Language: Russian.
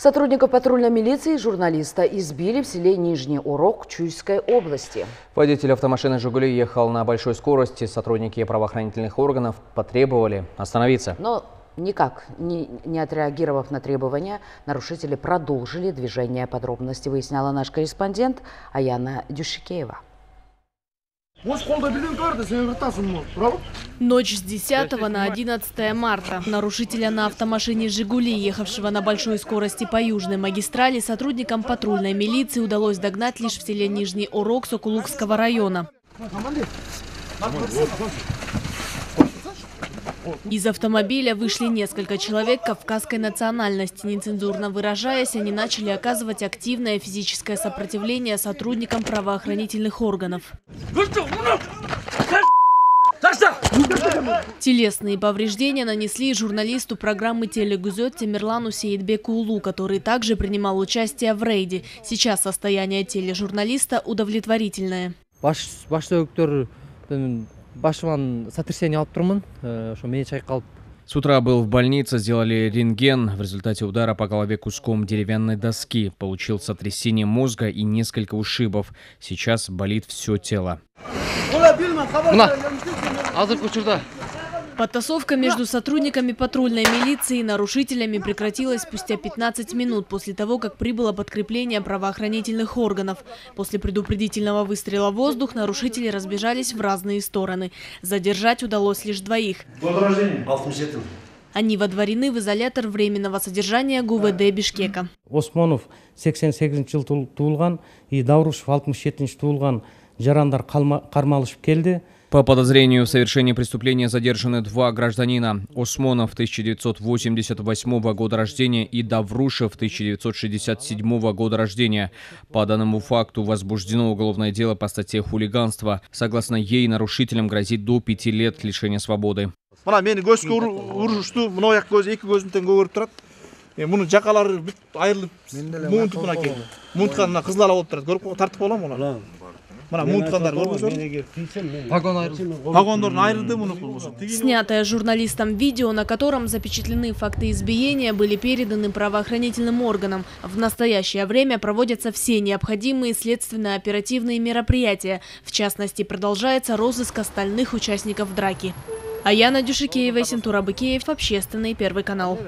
Сотрудников патрульной милиции и журналиста избили в селе Нижний Урок Чуйской области. Водитель автомашины «Жигули» ехал на большой скорости. Сотрудники правоохранительных органов потребовали остановиться. Но никак не, не отреагировав на требования, нарушители продолжили движение. Подробности выясняла наш корреспондент Аяна Дюшикеева. Ночь с 10 на 11 марта. Нарушителя на автомашине «Жигули», ехавшего на большой скорости по южной магистрали, сотрудникам патрульной милиции удалось догнать лишь в селе Нижний Урок Сокулукского района. Из автомобиля вышли несколько человек кавказской национальности. Нецензурно выражаясь, они начали оказывать активное физическое сопротивление сотрудникам правоохранительных органов. Телесные повреждения нанесли журналисту программы «Телегузет» Тимирлану Сеидбеку который также принимал участие в рейде. Сейчас состояние тележурналиста удовлетворительное. Башыман сотрясение алып тұрмын ошо мээ чайкалып с утра был в больнице, сделали рентген. В результате удара по голове куском деревянной доски. Получил сотрясение мозга и несколько ушибов. Сейчас болит все тело. Потасовка между сотрудниками патрульной милиции и нарушителями прекратилась спустя 15 минут после того, как прибыло подкрепление правоохранительных органов. После предупредительного выстрела в воздух нарушители разбежались в разные стороны. Задержать удалось лишь двоих. Они водворены в изолятор временного содержания ГУВД Бишкека. Осмонов 88 жыл туылған и Даурушев 67 туылған жарандар қармалышып келді. По подозрению в совершении преступления задержаны два гражданина. Осмонов 1988 года рождения и Даврушев 1967 года рождения. По данному факту возбуждено уголовное дело по статье хулиганства. Согласно ей, нарушителям грозит до пяти лет лишения свободы. муунткан мына Снятое журналистом видео, на котором запечатлены факты избиения, были переданы правоохранительным органам. В настоящее время проводятся все необходимые следственно-оперативные мероприятия. В частности, продолжается розыск остальных участников драки. Аяна Дюшикеева, Сентура Быкеев, Общественный, Первый канал.